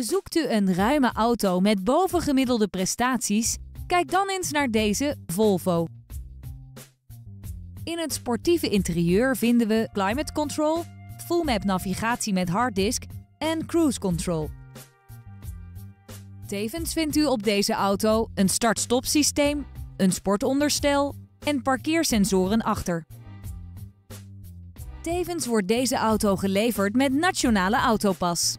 Zoekt u een ruime auto met bovengemiddelde prestaties? Kijk dan eens naar deze Volvo. In het sportieve interieur vinden we climate control, full map navigatie met harddisk en cruise control. Tevens vindt u op deze auto een start-stop systeem, een sportonderstel en parkeersensoren achter. Tevens wordt deze auto geleverd met Nationale Autopas.